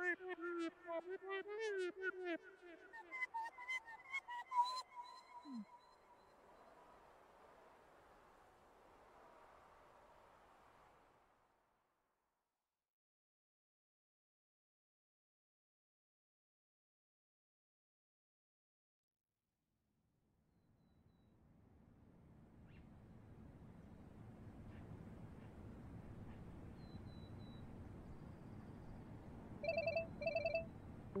Thank you.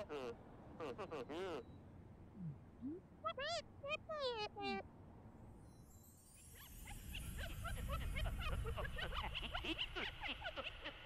Ha ha ha ha!